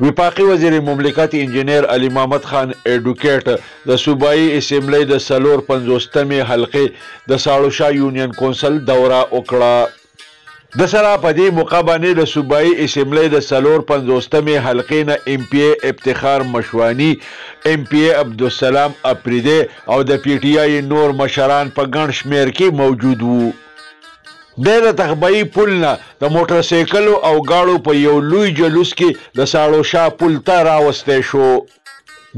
وفاقي وزیر مملکت انجنیر علي محمد خان ایډوکیټ د صوبایي اسمبلۍ د څلور پنځوستمې حلقې د ساړوشا یونین کونسل دوره وکړه. دسره په دې موقع باندې د صوبايي اسمبلۍ د څلور پنځوستمې حلقې نه اېم پي اې افتخار مشواني، اېم پي اې عبدالسلام اپريدی او د پي ټي آيي نور مشران په ګڼ شمېر کې موجود وو. دی د تخبايي پل نه د موټر سايکلو او ګاړو په يو لوی جلوس کې د ساړو شاه پل ته راوستی شو.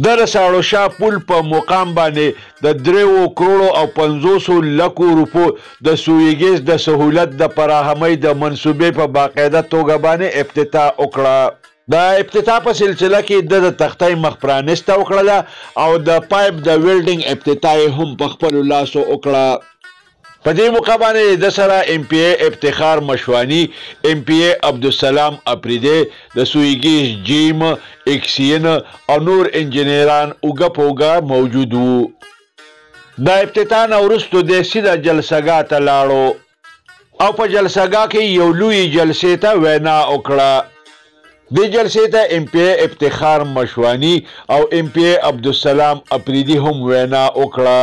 ده د ساړو شاه پل په مقام باندې د درېوو کروړو او پنځوسو لکو روپو د سویګیز د سهولت د فراهمۍ د منصوبې په باقاعده توګه باندې افتتاح وکړه. د افتتاح په سلسله کې ده د تختۍ مخ پرانیسته وکړله او د پایپ د ویلډنګ افتتاح یې هم په خپلو لاسو وکړه. په دې موقع باندې د ده سره ایم پي اې افتخار مشواني، ایم پي اې عبدالسلام اپریدی، د سویي ګیس جیم اکسین او نور انجنیران اوږه په اوږه موجود وو. د افتتاح نه وروسته دی سیده جلسه ګاه ته لاړو او په جلسه ګاه کې یو لویې جلسې ته وینا وکړه. دې جلسې ته ایم پي اې افتخار مشواني او ایم پي اې عبدالسلام اپریدي هم وینا وکړه.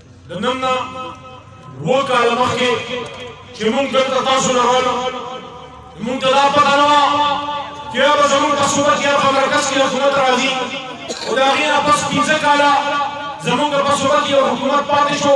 د نن نه وو کال مخکې چې موږ دلته تاسو نه راغلو موږ ته دا پته نه وه چې یا به زموږ په صوبه کې یا په مرکز کې حکومت راځي خو د هغې نه پس پنځه کاله زموږ په صوبه کې یو حکومت پاتې شو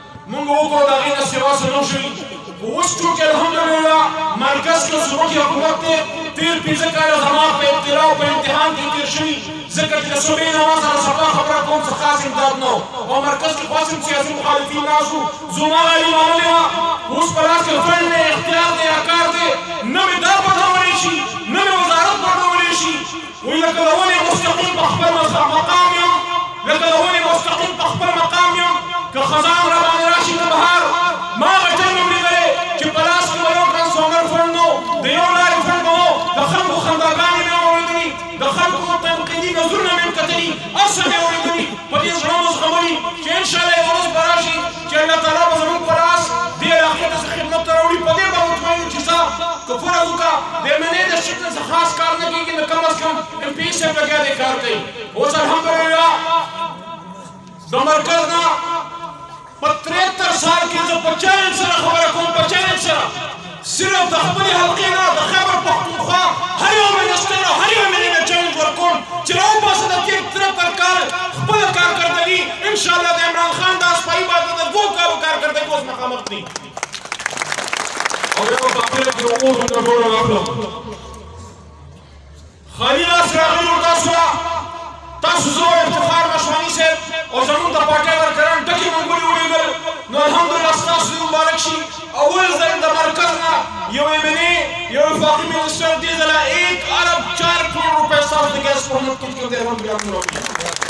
مونږ وګورو دا غي نه سیوا سره شي اوس ټول کې الحمدلله مرکز کې صوبې حکومت ته تیر پیځه کاله زما په ابتلا او په امتحان کې تیر شوی ځکه چې صوبې نه ما سره سبا خبره کوم څه خاص امداد نو او مرکز کې خاص سیاسي مخالفین ناسو زما علی منلې اوس په لاس کې فن نه اختیار دی اکار دی نه مې دا پټول شي نه مې وزارت پټول شي وی لکه د ونې مستقیم په خپل مقام یم لکه د ونې مستقیم په خپل مقام یم که خزان را باندې راشي د بهار ما به جنګ هم لیدلی چې په لاس کې به یو ټرانسفارمر فنډ و د یو لارې فنډ و د خلکو خنداګانې مې اورېدلي د خلکو تنقیدي نظرونه مې هم کتلي هر څه مې اورېدلي په دې زړه مو زغملي چې انشاءالله چې الله تعالی به زموږ په لاس دې علاقې ته خدمت ته راوړي په دې به مطمئن یو چې ځه که فرض وکړه د ایم این اې د سټ نه څه خاص کار نه کېږي نو کم از کم ایم پي صاحب لګیا دی کار کوي اوس الحمدلله د مرکز نه په ترهتر سال کې زه په چیلنج سره خبره کوم په چیلنج سره صرف د خپلې حلقې نه د خیبر پښتونخوا هر یو منسټر او هر یو ملي ته چیلنج ورکوم چې راوباسه د تېر تره تر کار خپله کارکردګي انشاءالله د عمران خان دا سپایي به د دوو کالو کارکردګي اوس مخامخ کړي او بیا به په خپله کې د اور ورته ډول راغلم خالي لاس راغلي نو تاسو لا تاسو زور افتخار مشماني صاحب او زمونږ د پارټۍ ورکران ټکي ملګري ولیږل نو الحمدلله ستاسو دې مبارک شي اول ځل د مرکز نه یو ایم این اې یو وفاقي منسټر دې ځله ایک ارب چار کروڑ روپۍ ستاسو د ګیس پر مخ کې کوم دی الحمدلله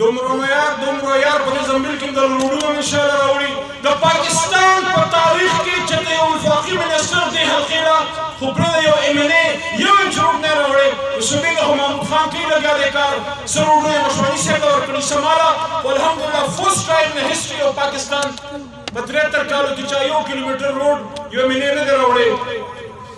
دمرونویار دومرویار په دې زنبیل کې د لوډونو نشه راوړي د پاکستان په تاریخ کې چې د یو وفاقي منسټر دې حلقې لا خو پرې یو ایم ان ای یو انچ روډ نه راوړي نو سبیل خو محمود خان کوي لګیا دی کار زه روډونه یې مشواني صاحب ته ورکړي شماله خو الحمدلله فرسټ ټایم نه هسټري او پاکستان په درې تر کالو کې چا یو کیلومتر روډ یو ایم ان ای نه دی راوړی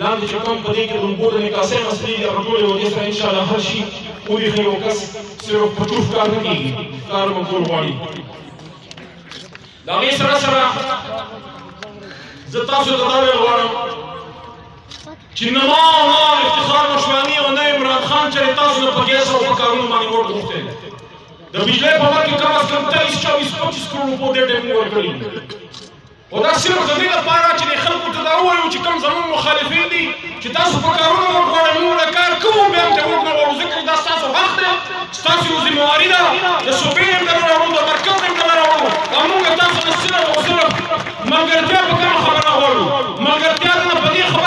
لاندې چې کوم په دې کې روبو د نکاسې مسلې دي هغه ټولې وجې سره انشاءالله حل شي پورې خیر او کس صرف په چوف کار نه کېږي کار به ټول غواړي د هغې سره سره زه تاسو ته دا ویل غواړم چې نه ما او نه افتخار مشواني او نه عمران خان چې تاسو نه په ګیس او په کارونو باندې ووټ غوښتی د بجلۍ په مخ کې کم از کم تېس چوبیس پچیس کروړ روپو دې ټیم ورکړي خو دا صرف د دې لپاره چې د خلکو ته دا ووایو چې کوم زموږ مخالفین دي چې تاسو په کارونو مه غواړئ موږ له کار کوو بیا هم ترې موږ نه غواړو ځکه دا ستاسو حق دی ستاسو یو ذمهواري ده د صوبې هم درنه راوړو د مرکز هم درنه راوړو او موږ تاسو نه صرف او صرف ملګرتیا په کومه خبره غواړو ملګرتیا درنه په دې خبره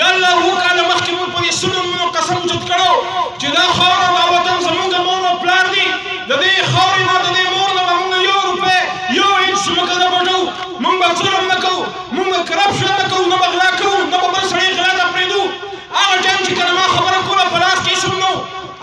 یاالله اووه کاله مخکې موږ په دې سلو نومونو قسم اوچت کړو چې دا خاوره او دا وطن زمونږ مور او پلار دي د دې خاورې نه د دې مور نه به مونږ یو روپۍ یو انچ ځمکه نه پټو مونږ به ظلم نه کوو مونږ به کرپشن نه کوو نه به غلا کوو نه به بل سړی غلا ته پرېږدو هغه ټایم چې کله ما خبره کوله په لاس کې سم نه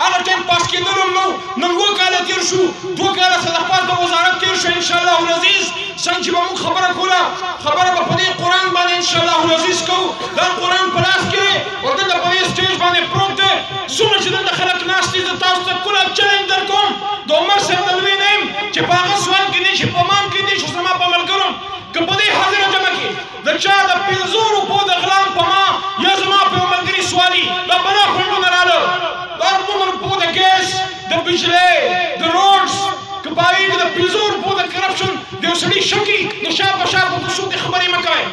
هغه ټیم پاس کېدلو نو نن و کال تیر شو دو کال سره پاس به وزارت تیر شو ان شاء الله العزیز څنګه به موږ خبره کوله خبره په دې قران باندې ان شاء الله العزیز کو دا قران په لاس کې او د په دې سټیج باندې پروت دی څومره چې د خلک ناس دي تاسو ته کوله چیلنج در کوم د عمر صاحب د لوی نیم چې په هغه سوال کې نشي په مان کې نشي سما په ملګرو کپدې حاضر جمع کې د چا د پنځو روپو د غلام په ما یا زما په یو ملګري سوالي دا بلا خوندونه راله دا دومره روپو د ګیس د بجلۍ د روډس که په هغې کې د پنځو روپو د کرپشن د یو سړي شکي نو شا په شا په کوڅو کې خبرې مه کوئ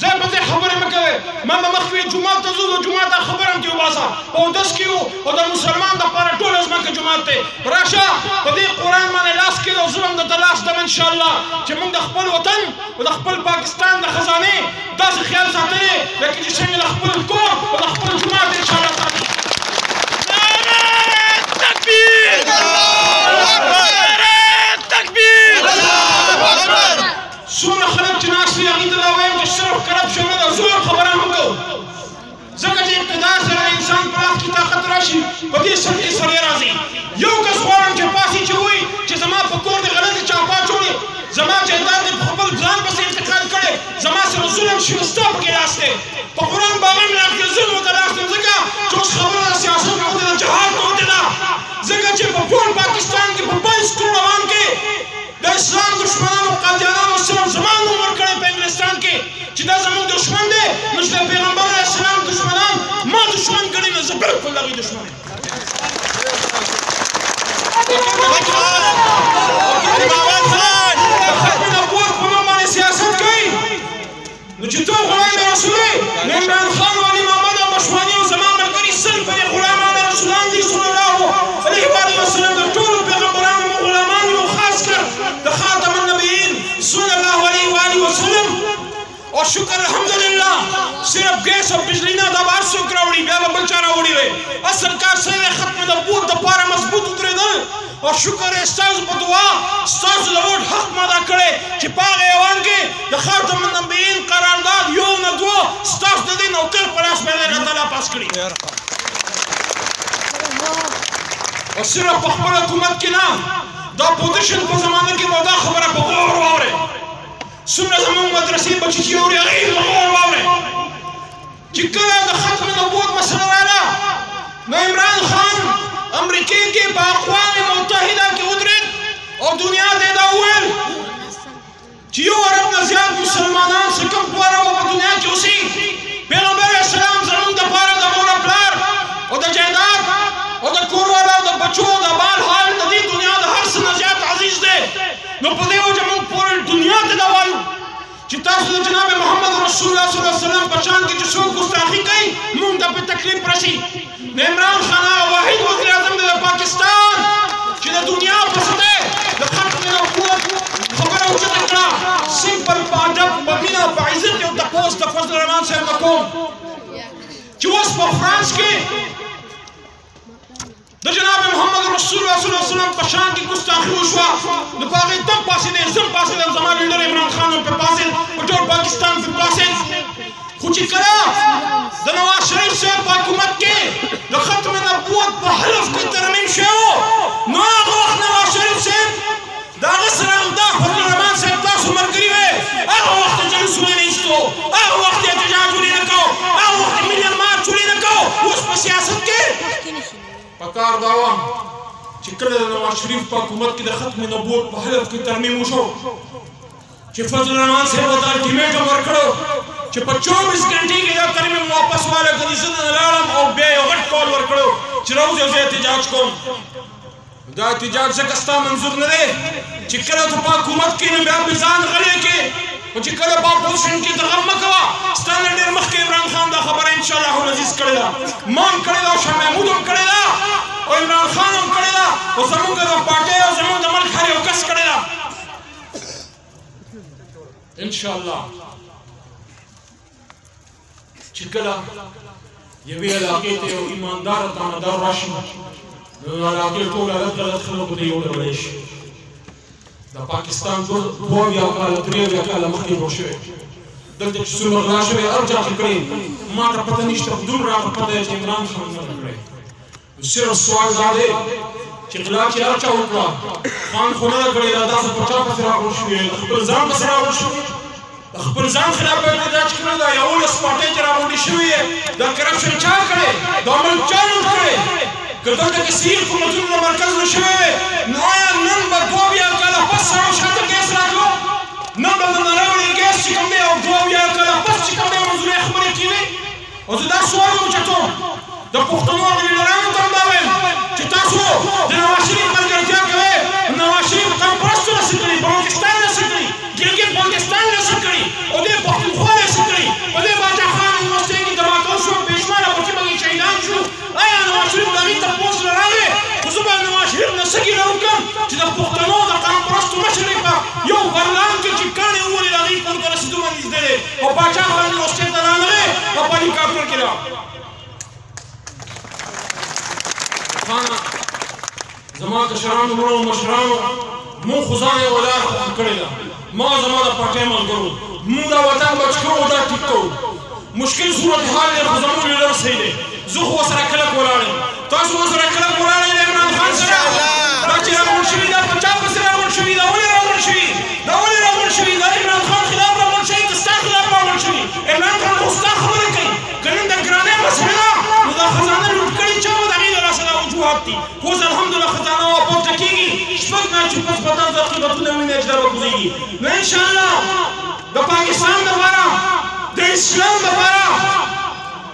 ځای په ځای خبرې مه کوئ ما به مخکې جومات ته ځو د جومات دا خبره هم کې وباسه په اودس کې یو او د مسلمان دپاره ټوله ځمکه جومات دی راشه په دې قرآن باندې لاس کېږده او زه به هم درته لاس دم انشاءالله چې موږ د خپل وطن او د خپل پاکستان د خزانه داسې خیال ساتلی لکه چې څنګه د خپل کور او د خپل جومات ان شاء الله ساتي څومره خلک چې ناست دي هغوی ته دا وایم چې صرف کرپشن نه ده زور خبره هم کوو ځکه چې اقتدار سره انسان په لاس کې طاقت راشي په دې سر کې سړی راځي یو کس غواړم چې پاسي چې وایي چې زما په کور د غلطې چاپا جوړې زما جایداد دې په خپل ځان پسې انتقال کړی زما سره ظلم شوی ستا پکې لاس دی په قرآن باغه مې لاس دی ظلم ته لاس دی ځکه چې اوس خبره د سیاست نه وتې ده جهاد نه وتې ده ځکه چې په ټول پاکستان کې په پنځ کروړه وان کې د اسلام دشمنانو قاجارانو صرف زما نوم ورکړی په انګلستان کې چې دا زموږ دشمن دی نو چې د پیغمبر علیه السلام دشمنان ما دشمن ګڼي نو زه بالکل د هغوی دشمن یم نو چې ته غلام رسولې نو عمران خان والي محمد او مشواني او زما ملګري سل پرې غلامان رسولان دي صلی الله علیه و آله وسلم د ټولو پیغمبرانو موږ غلامان یو خاص کر د خاتم النبیین صلی الله علیه و آله وسلم او شکر الحمدلله صرف ګیس او بجلی نه دا بار څوک راوړي بیا به بل چا راوړي وي اصل کار سره ختم د پور د پاره مضبوط درېدل په شکر یې ستاسو په دعا ستاسو د ووټ حق مو ادا کړی چې په هغه ایوان کې د خاتم النبیین قرارداد یو نه دوه ستاسو د دې نوکر په لاس باندې الله تعالی پاس کړي او صرف په خپل حکومت کې نه د اپوزیشن په زمانه کې به دا خبره په غور واورئ څومره زموږ مدرسې بچي چې اوري هغه یې په غور واورئ چې کله د ختم نبوت مسله رااله نو عمران خان امریکې کې په اقوام متحده کې ودرېد او دنیا ته دا وویل چې یو ارب نه زیات مسلمانان څه کوم پوره په دنیا کې اوسي پیغمبر اسلام زموږ د پاره د مور پلار او د جایداد او د کور والا او د بچو د بال حال د دې دنیا د هر څه نه زیات عزیز دی نو په دې وجه موږ پوره دنیا ته دا وایو چې تاسو د جناب محمد رسول الله صلی الله علیه وسلم په شان کې چې څوک ګستاخي کوي مونږ ته په تکلیف راشي د عمران خان واحد وزیر اعظم د پاکستان چې د دنیا په سطح د خلق د حکومت خبره اوچته کړه سمپل په ادب په مینه په عزت او تقوا د فضل الرحمن صاحب کوم چې اوس په فرانس کې د جناب محمد رسول الله صلی الله علیه وسلم په شان کې ګستاخی وشوه نو په هغې تم پاسې دی زم پاسې دی زما لیډر عمران خان هم په پاسې په ټول پاکستان په پاسې خو چې کله د نواز شریف صاحب په حکومت کې د ختم نبوت په حلف کې ترمیم شوی نو هغه وخت نواز شریف صاحب د هغه سره همدا خورم رحمان صاحب تاسو ملګري وئ هغه وخت جلوسونه نه ایستو هغه وخت احتجاجونه نه کو هغه وخت ملین مارچونه نه کو اوس په سیاست کې پکار دا وه چې کله د نواز شریف په حکومت کې د ختم نبوت په حلف کې ترمیم وشو چې فضل الرحمن صاحب ته الټیمیټم ورکړو چې په 24 غنټې کې دا ترمیم واپس والا غنیزه نه لاړم او بیا یو غټ کول ورکړو چې روز یو احتجاج کوم دا احتجاج ځکه ستا منظور نه دی چې کله ته په حکومت کې نو بیا په ځان غلې کې او چې کله په اپوزیشن کې ته غم مه کوه ستا نه ډېر مخکې عمران خان دا خبره انشاءالله العزیز کړې ده ما هم کړې ده او شاه محمود هم کړې ده او عمران خان هم کړې ده او زموږ د پارټۍ او زموږ د ملک هر یو کس کړې ده انشاءالله چې کله یوې علاقې ته یو ایماندار تاندار راشي نو د علاقې ټول غلط غلط خلک ته یو ډول شي د پاکستان ټول دوه یا کال درې یا کال مخکې جوړ شوی دلته چې څومره غلا شوی هر چا کړی ما ته پته نشته دومره پته چې عمران خان نه کړی صرف سوال دا دی چې غلا چې هر چا وکړه خان خو نه کړی دا تاسو په چا پسې راغون شوې د خپل ځان پسې راغون شوې د خپل ځان خلاف به دا چې کړه دا یولس پارټۍ چې راغونډې شوې دا کرپشن چا کړی دا ملک چا لوټ کړی که دلته کې سیل حکومتونه له مرکز نه شوی نو آیا نن به دوه بیا کاله پس سره شاته کیس راتلو نن به د نړۍ وړې کیس چې کوم دی او دوه بیا کاله پس چې کوم دی منظورې خبرې کېږي او زه دا سوال کوم چې ټول د پښتنو هغه لیډرانو ته همدا وایم چې تاسو د نواز شریف ملګرتیا کوئ نواز شریف قام پرستو له څه کړي بلوچستان له څه کړي ګلګت بلتستان له څه کړي او دې پښتونخوا له څه کړي په دې باچا خان یونیورسټۍ کې تباه کول شو بې شماره پکې به یې شهیدان شو ایا نواز شریف د هغې تپوس نه راغی خو زه به نواز شریف نه څه ګیله وکړم چې د پښتنو د قام پرستو مشر یې په یو برلان کې چې کاڼې وولې د هغې کور ته رسېدو باندې نږدې دی او پاچا خان یونیورسټۍ ته رانغی او په دې کارتون کې راغی خانه زما کشرانو وروڼو مشرانو مونږ خو ځان یوه لار خوښه کړې ده ما زما د پاچا ملګرو مونږ دا وطن بچ کړو دا ټیک کوو مشکل صورت حال دی خو زموږ لیډر صحیح دی زه خو ورسره کلک ولاړ یم تاسو ورسره کله قران له عمران خان سره دا چې راغون شوی دا په چا پسې راغون شوی دا ولې راغون شوی دا ولې راغون شوی دا عمران خان خلاف راغون شوی که ستا خلاف راغون شوی عمران خان خو ستا خبرې کوي که نن د ګرانې مسله ده نو دا خزانه لوټ کړي چا به د هغې له لاسه دا وجوهات دي خو اوس الحمدلله خزانه واپورته کېږي شپږ نه چې پس به تاسو حقیقتونه وینئ چې دا به کوزېږي نو انشاءالله د پاکستان لپاره د اسلام لپاره